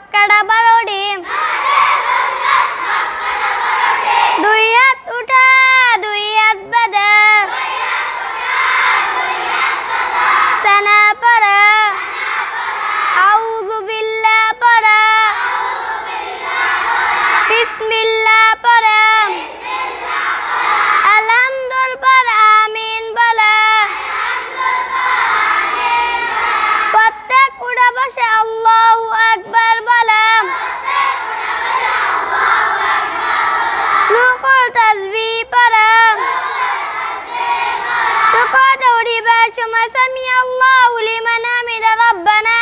मक्कडा बरोडी दुई हात उठा दुई हात बदा. सना परा औदु बिल्ला परा बिस्मिल्ला نقل تسبیح پرم رکوع دوری باشم سمی الله لمن حمد ربنا.